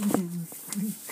Mm-hmm.